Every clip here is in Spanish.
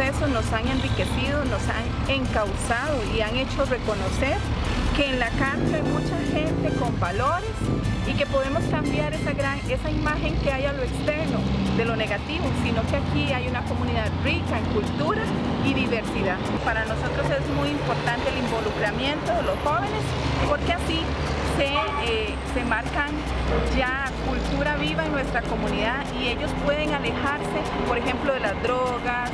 nos han enriquecido, nos han encauzado y han hecho reconocer que en la Carpio hay mucha gente con valores y que podemos cambiar esa, imagen que hay a lo externo de lo negativo, sino que aquí hay una comunidad rica en cultura y diversidad. Para nosotros es muy importante el involucramiento de los jóvenes porque así se, eh, se marcan ya cultura viva en nuestra comunidad y ellos pueden alejarse, por ejemplo, de las drogas,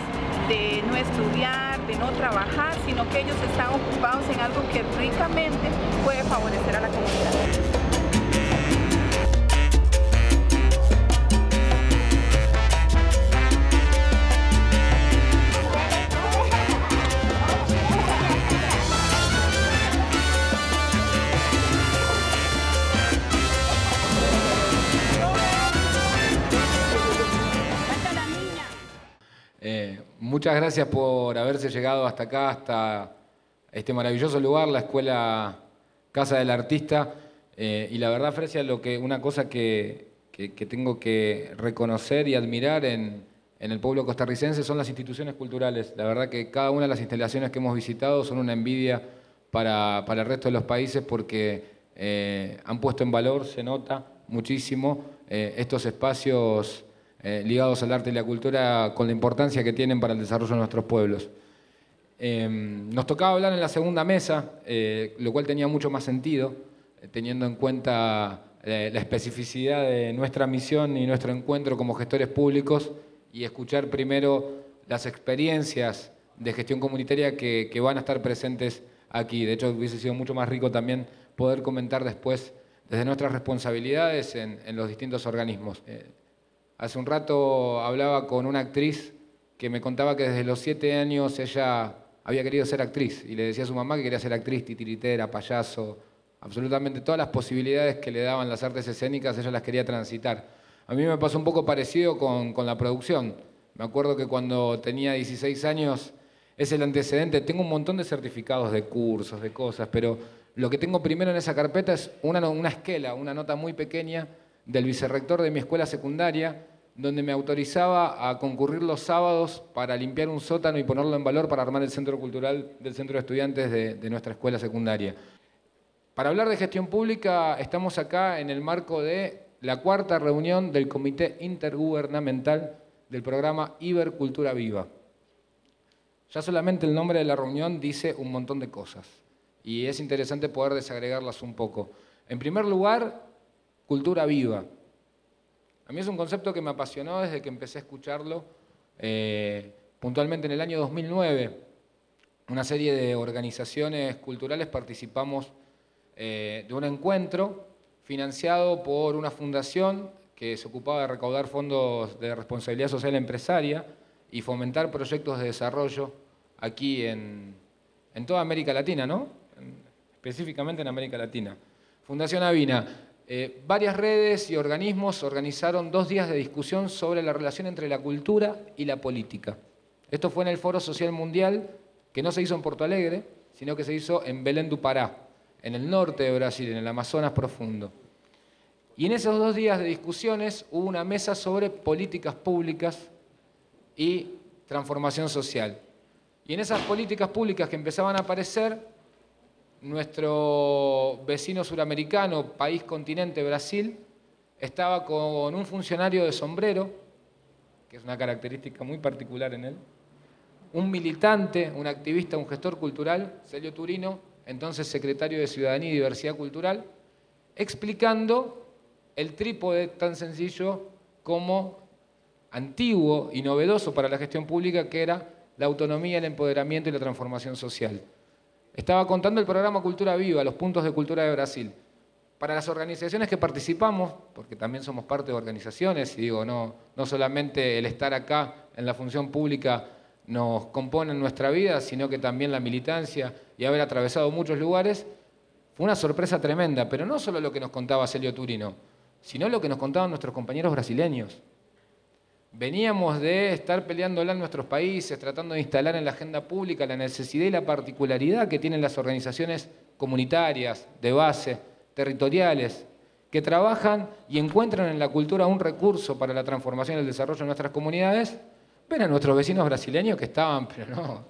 de no estudiar, de no trabajar, sino que ellos están ocupados en algo que ricamente puede favorecer a la comunidad. Muchas gracias por haberse llegado hasta acá, hasta este maravilloso lugar, la Escuela Casa del Artista. Eh, y la verdad, Frecia, lo que, una cosa que, tengo que reconocer y admirar en, el pueblo costarricense son las instituciones culturales. La verdad que cada una de las instalaciones que hemos visitado son una envidia para, el resto de los países porque eh, han puesto en valor, se nota muchísimo, eh, estos espacios eh, ligados al arte y la cultura con la importancia que tienen para el desarrollo de nuestros pueblos. Em, nos tocaba hablar en la segunda mesa, eh, lo cual tenía mucho más sentido, eh, teniendo en cuenta la especificidad de nuestra misión y nuestro encuentro como gestores públicos y escuchar primero las experiencias de gestión comunitaria que, van a estar presentes aquí. De hecho, hubiese sido mucho más rico también poder comentar después desde nuestras responsabilidades en, en los distintos organismos. Hace un rato hablaba con una actriz que me contaba que desde los siete años ella había querido ser actriz y le decía a su mamá que quería ser actriz, titiritera, payaso, absolutamente todas las posibilidades que le daban las artes escénicas, ella las quería transitar. A mí me pasó un poco parecido con, con la producción. Me acuerdo que cuando tenía 16 años es el antecedente, tengo un montón de certificados de cursos, de cosas, pero lo que tengo primero en esa carpeta es una, una esquela, una nota muy pequeña del vicerrector de mi escuela secundaria, donde me autorizaba a concurrir los sábados para limpiar un sótano y ponerlo en valor para armar el centro cultural del centro de estudiantes de, nuestra escuela secundaria. Para hablar de gestión pública, estamos acá en el marco de la cuarta reunión del Comité Intergubernamental del programa Ibercultura Viva. Ya solamente el nombre de la reunión dice un montón de cosas y es interesante poder desagregarlas un poco. En primer lugar, cultura viva. A mí es un concepto que me apasionó desde que empecé a escucharlo eh, puntualmente en el año 2009. Una serie de organizaciones culturales participamos eh, de un encuentro financiado por una fundación que se ocupaba de recaudar fondos de responsabilidad social empresaria y fomentar proyectos de desarrollo aquí en, en toda América Latina, ¿no? específicamente en América Latina. Fundación Avina, eh, varias redes y organismos organizaron dos días de discusión sobre la relación entre la cultura y la política. Esto fue en el Foro Social Mundial, que no se hizo en Porto Alegre, sino que se hizo en Belén do Pará, en el norte de Brasil, en el Amazonas profundo. Y en esos dos días de discusiones hubo una mesa sobre políticas públicas y transformación social. Y en esas políticas públicas que empezaban a aparecer, nuestro vecino suramericano, país continente Brasil, estaba con un funcionario de sombrero, que es una característica muy particular en él, un militante, un activista, un gestor cultural, Celio Turino, entonces secretario de Ciudadanía y Diversidad Cultural, explicando el trípode tan sencillo como antiguo y novedoso para la gestión pública que era la autonomía, el empoderamiento y la transformación social. Estaba contando el programa Cultura Viva, los puntos de cultura de Brasil. Para las organizaciones que participamos, porque también somos parte de organizaciones, y digo, no, no solamente el estar acá en la función pública nos compone en nuestra vida, sino que también la militancia y haber atravesado muchos lugares, fue una sorpresa tremenda, pero no solo lo que nos contaba Celio Turino, sino lo que nos contaban nuestros compañeros brasileños. Veníamos de estar peleándola en nuestros países, tratando de instalar en la agenda pública la necesidad y la particularidad que tienen las organizaciones comunitarias, de base, territoriales, que trabajan y encuentran en la cultura un recurso para la transformación y el desarrollo de nuestras comunidades, ven a nuestros vecinos brasileños que estaban, pero no,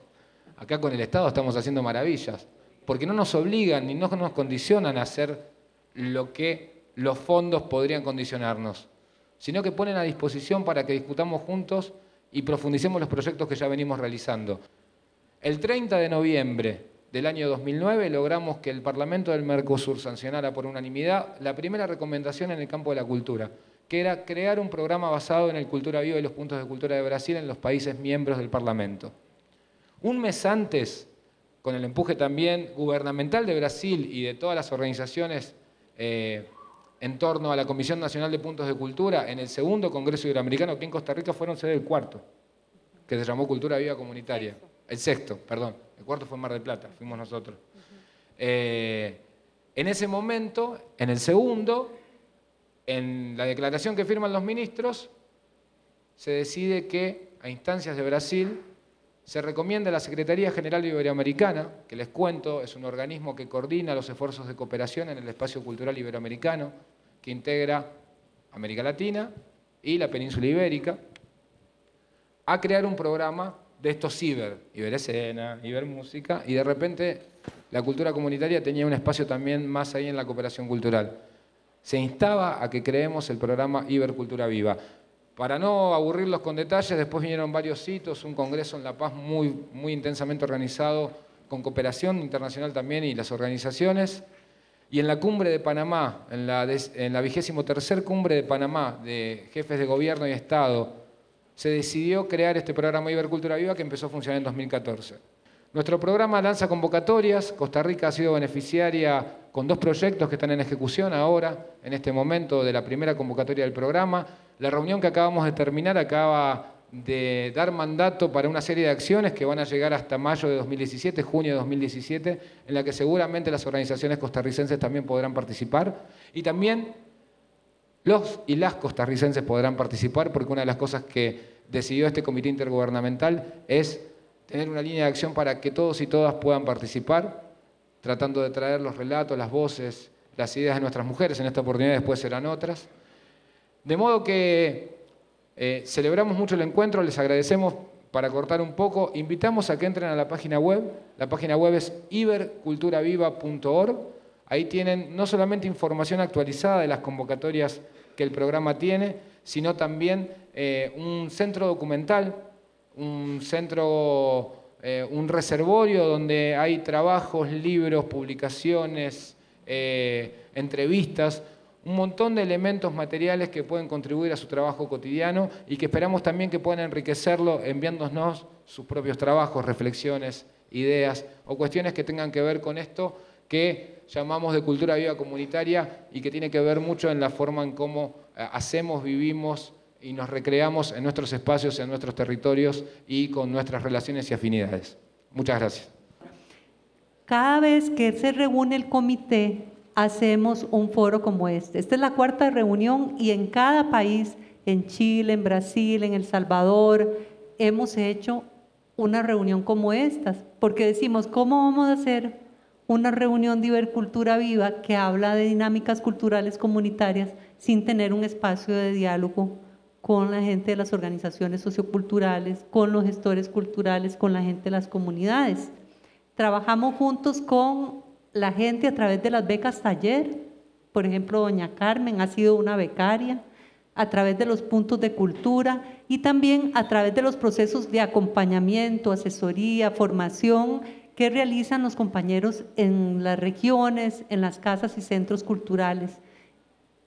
acá con el Estado estamos haciendo maravillas, porque no nos obligan ni no nos condicionan a hacer lo que los fondos podrían condicionarnos sino que ponen a disposición para que discutamos juntos y profundicemos los proyectos que ya venimos realizando. El 30 de noviembre del año 2009 logramos que el Parlamento del Mercosur sancionara por unanimidad la primera recomendación en el campo de la cultura, que era crear un programa basado en el Cultura Viva y los puntos de cultura de Brasil en los países miembros del Parlamento. Un mes antes, con el empuje también gubernamental de Brasil y de todas las organizaciones eh, en torno a la Comisión Nacional de Puntos de Cultura en el segundo Congreso Iberoamericano, aquí en Costa Rica fueron sede del cuarto, que se llamó Cultura Viva Comunitaria. El sexto, perdón. El cuarto fue en Mar del Plata, fuimos nosotros. Eh, en ese momento, en el segundo, en la declaración que firman los ministros, se decide que, a instancias de Brasil, se recomienda a la Secretaría General Iberoamericana, que les cuento, es un organismo que coordina los esfuerzos de cooperación en el espacio cultural iberoamericano, que integra América Latina y la península ibérica, a crear un programa de estos ciber, Iberescena, Ibermúsica, y de repente la cultura comunitaria tenía un espacio también más ahí en la cooperación cultural. Se instaba a que creemos el programa Ibercultura Viva. Para no aburrirlos con detalles, después vinieron varios hitos, un congreso en La Paz muy, muy intensamente organizado, con cooperación internacional también y las organizaciones. Y en la cumbre de Panamá, en la, vigésimo tercer cumbre de Panamá de jefes de gobierno y Estado, se decidió crear este programa Ibercultura Viva que empezó a funcionar en 2014. Nuestro programa lanza convocatorias. Costa Rica ha sido beneficiaria con dos proyectos que están en ejecución ahora, en este momento, de la primera convocatoria del programa. La reunión que acabamos de terminar acaba de dar mandato para una serie de acciones que van a llegar hasta mayo de 2017, junio de 2017, en la que seguramente las organizaciones costarricenses también podrán participar. Y también los y las costarricenses podrán participar porque una de las cosas que decidió este comité intergubernamental es tener una línea de acción para que todos y todas puedan participar, tratando de traer los relatos, las voces, las ideas de nuestras mujeres, en esta oportunidad después serán otras. De modo que eh, celebramos mucho el encuentro, les agradecemos para cortar un poco, invitamos a que entren a la página web, la página web es iberculturaviva.org, ahí tienen no solamente información actualizada de las convocatorias que el programa tiene, sino también eh, un centro documental un centro, eh, un reservorio donde hay trabajos, libros, publicaciones, entrevistas, un montón de elementos materiales que pueden contribuir a su trabajo cotidiano y que esperamos también que puedan enriquecerlo enviándonos sus propios trabajos, reflexiones, ideas o cuestiones que tengan que ver con esto que llamamos de cultura viva comunitaria y que tiene que ver mucho en la forma en cómo eh, hacemos, vivimos, y nos recreamos en nuestros espacios, en nuestros territorios y con nuestras relaciones y afinidades. Muchas gracias. Cada vez que se reúne el comité, hacemos un foro como este. Esta es la cuarta reunión y en cada país, en Chile, en Brasil, en El Salvador, hemos hecho una reunión como estas, porque decimos, ¿cómo vamos a hacer una reunión de Ibercultura Viva que habla de dinámicas culturales comunitarias sin tener un espacio de diálogo con la gente de las organizaciones socioculturales, con los gestores culturales, con la gente de las comunidades. Trabajamos juntos con la gente a través de las becas taller. Por ejemplo, doña Carmen ha sido una becaria a través de los puntos de cultura y también a través de los procesos de acompañamiento, asesoría, formación que realizan los compañeros en las regiones, en las casas y centros culturales.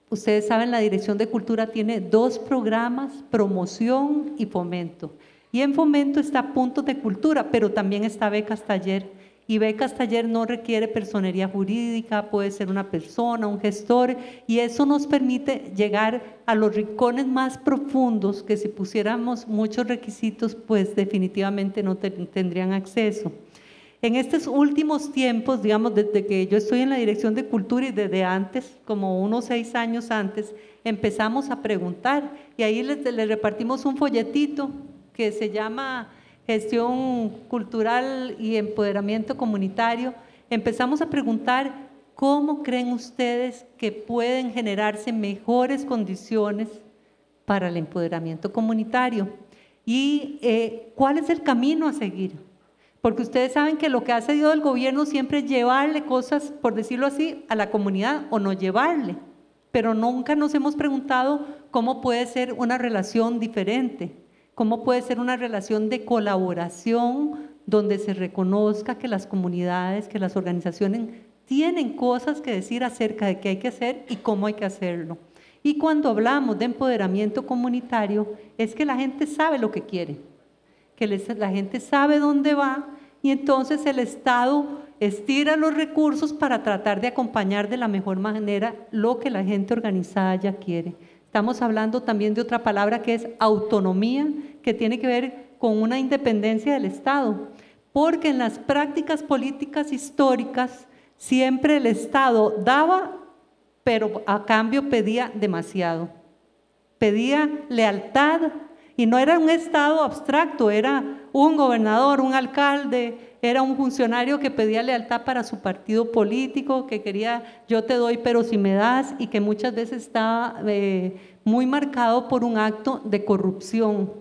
Ustedes saben, la Dirección de Cultura tiene dos programas, promoción y fomento. Y en fomento está Puntos de Cultura, pero también está Becas Taller. Y Becas Taller no requiere personería jurídica, puede ser una persona, un gestor, y eso nos permite llegar a los rincones más profundos que si pusiéramos muchos requisitos, pues definitivamente no tendrían acceso. En estos últimos tiempos, digamos, desde que yo estoy en la dirección de cultura y desde antes, como unos seis años antes, empezamos a preguntar y ahí les, les repartimos un folletito que se llama Gestión Cultural y Empoderamiento Comunitario. Empezamos a preguntar cómo creen ustedes que pueden generarse mejores condiciones para el empoderamiento comunitario y eh, cuál es el camino a seguir. Porque ustedes saben que lo que ha cedido el gobierno siempre es llevarle cosas, por decirlo así, a la comunidad o no llevarle. Pero nunca nos hemos preguntado cómo puede ser una relación diferente, cómo puede ser una relación de colaboración donde se reconozca que las comunidades, que las organizaciones tienen cosas que decir acerca de qué hay que hacer y cómo hay que hacerlo. Y cuando hablamos de empoderamiento comunitario, es que la gente sabe lo que quiere que la gente sabe dónde va y entonces el Estado estira los recursos para tratar de acompañar de la mejor manera lo que la gente organizada ya quiere. Estamos hablando también de otra palabra que es autonomía, que tiene que ver con una independencia del Estado, porque en las prácticas políticas históricas siempre el Estado daba, pero a cambio pedía demasiado. Pedía lealtad, y no era un Estado abstracto, era un gobernador, un alcalde, era un funcionario que pedía lealtad para su partido político, que quería yo te doy pero si me das y que muchas veces estaba eh, muy marcado por un acto de corrupción.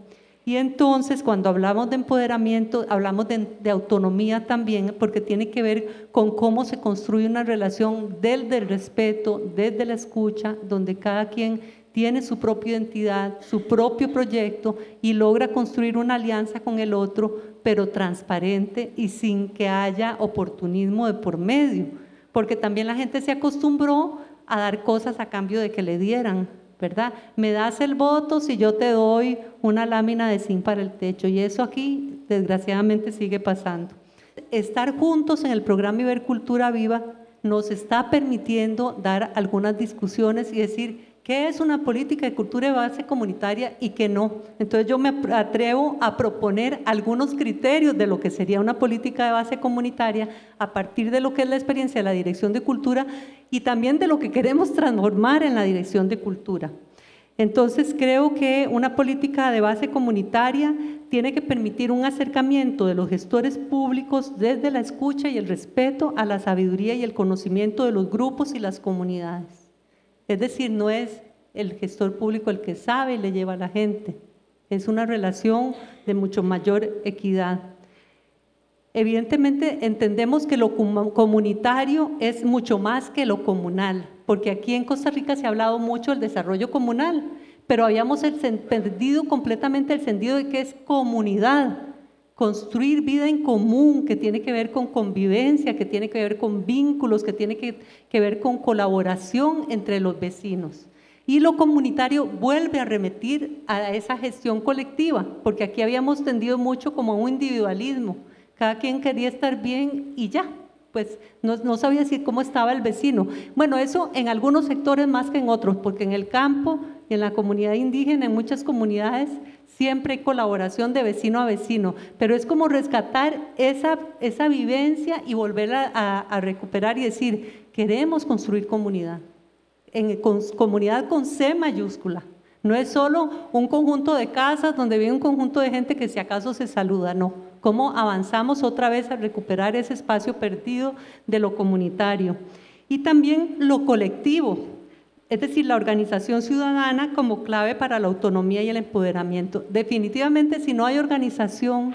Y entonces cuando hablamos de empoderamiento, hablamos de, de, autonomía también, porque tiene que ver con cómo se construye una relación desde el respeto, desde la escucha, donde cada quien tiene su propia identidad, su propio proyecto y logra construir una alianza con el otro, pero transparente y sin que haya oportunismo de por medio. Porque también la gente se acostumbró a dar cosas a cambio de que le dieran, ¿verdad? Me das el voto si yo te doy una lámina de zinc para el techo. Y eso aquí, desgraciadamente, sigue pasando. Estar juntos en el programa Ibercultura Viva nos está permitiendo dar algunas discusiones y decir, qué es una política de cultura de base comunitaria y qué no. Entonces yo me atrevo a proponer algunos criterios de lo que sería una política de base comunitaria a partir de lo que es la experiencia de la Dirección de Cultura y también de lo que queremos transformar en la Dirección de Cultura. Entonces creo que una política de base comunitaria tiene que permitir un acercamiento de los gestores públicos desde la escucha y el respeto a la sabiduría y el conocimiento de los grupos y las comunidades. Es decir, no es el gestor público el que sabe y le lleva a la gente. Es una relación de mucho mayor equidad. Evidentemente entendemos que lo comunitario es mucho más que lo comunal, porque aquí en Costa Rica se ha hablado mucho del desarrollo comunal, pero habíamos perdido completamente el sentido de que es comunidad construir vida en común, que tiene que ver con convivencia, que tiene que ver con vínculos, que tiene que, ver con colaboración entre los vecinos. Y lo comunitario vuelve a remitir a esa gestión colectiva, porque aquí habíamos tendido mucho como un individualismo. Cada quien quería estar bien y ya, pues no, no, sabía decir cómo estaba el vecino. Bueno, eso en algunos sectores más que en otros, porque en el campo y en la comunidad indígena, en muchas comunidades, Siempre hay colaboración de vecino a vecino, pero es como rescatar esa, esa vivencia y volverla a, recuperar y decir, queremos construir comunidad, en, comunidad con C mayúscula. No es solo un conjunto de casas donde vive un conjunto de gente que si acaso se saluda, no. ¿Cómo avanzamos otra vez a recuperar ese espacio perdido de lo comunitario? Y también lo colectivo, es decir, la organización ciudadana como clave para la autonomía y el empoderamiento. Definitivamente, si no hay organización,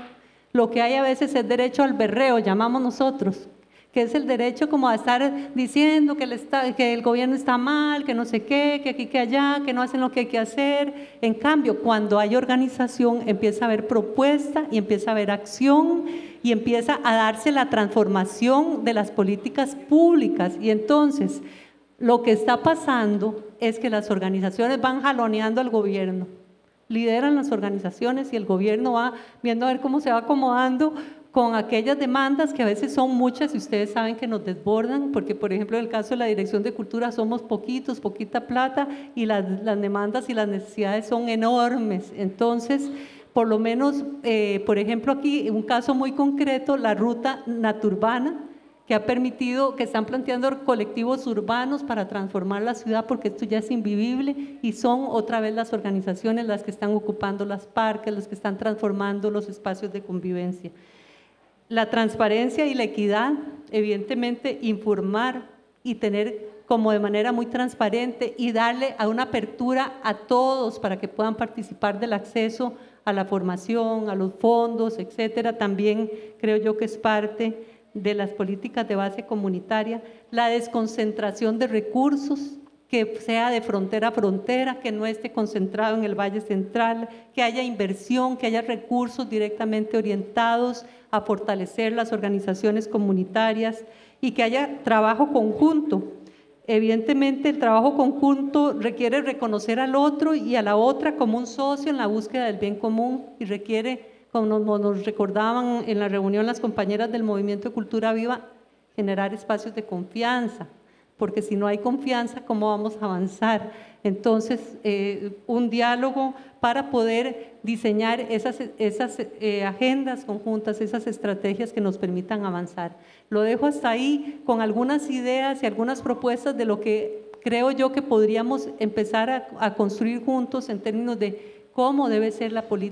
lo que hay a veces es derecho al berreo, llamamos nosotros, que es el derecho como a estar diciendo que el, que el gobierno está mal, que no sé qué, que aquí, que allá, que no hacen lo que hay que hacer. En cambio, cuando hay organización, empieza a haber propuesta y empieza a haber acción y empieza a darse la transformación de las políticas públicas. Y entonces, lo que está pasando es que las organizaciones van jaloneando al gobierno, lideran las organizaciones y el gobierno va viendo a ver cómo se va acomodando con aquellas demandas que a veces son muchas y ustedes saben que nos desbordan, porque por ejemplo en el caso de la Dirección de Cultura somos poquitos, poquita plata y las, las demandas y las necesidades son enormes. Entonces, por lo menos, eh, por ejemplo, aquí, un caso muy concreto, la ruta naturbana, que ha permitido, que están planteando colectivos urbanos para transformar la ciudad, porque esto ya es invivible, y son otra vez las organizaciones las que están ocupando los parques, las que están transformando los espacios de convivencia. La transparencia y la equidad, evidentemente, informar y tener como de manera muy transparente y darle a una apertura a todos para que puedan participar del acceso a la formación, a los fondos, etcétera, también creo yo que es parte de las políticas de base comunitaria, la desconcentración de recursos, que sea de frontera a frontera, que no esté concentrado en el Valle Central, que haya inversión, que haya recursos directamente orientados a fortalecer las organizaciones comunitarias y que haya trabajo conjunto. Evidentemente el trabajo conjunto requiere reconocer al otro y a la otra como un socio en la búsqueda del bien común y requiere como nos recordaban en la reunión las compañeras del Movimiento de Cultura Viva, generar espacios de confianza, porque si no hay confianza, ¿cómo vamos a avanzar? Entonces, eh, un diálogo para poder diseñar esas, esas eh, agendas conjuntas, esas estrategias que nos permitan avanzar. Lo dejo hasta ahí con algunas ideas y algunas propuestas de lo que creo yo que podríamos empezar a construir juntos en términos de cómo debe ser la política.